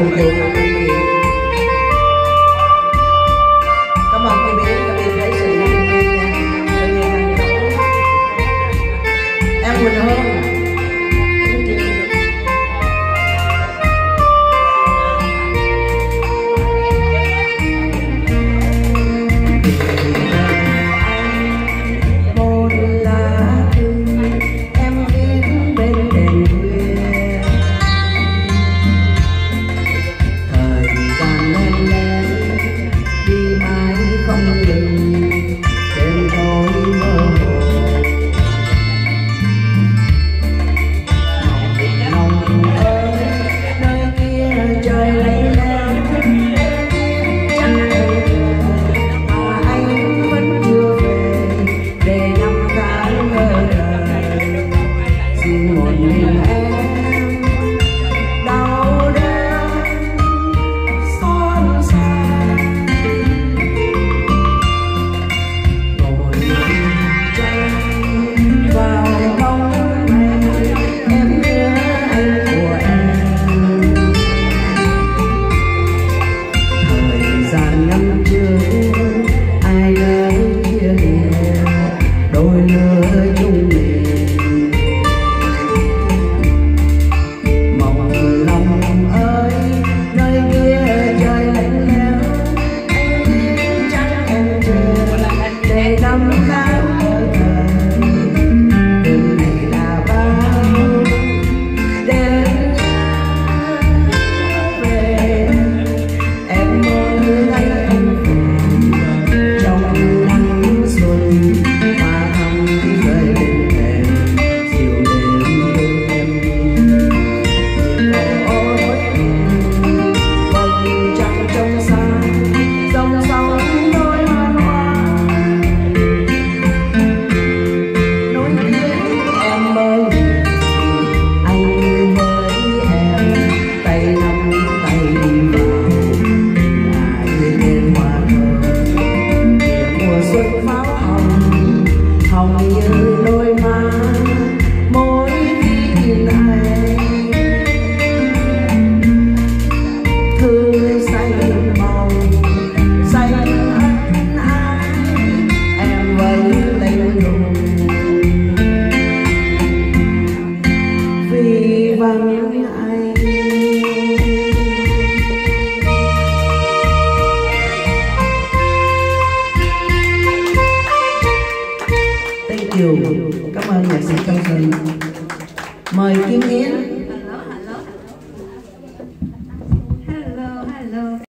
Thank you. Amém. Kiều. Cảm ơn nhạc sĩ Cao Sơn. Mời Kim Yến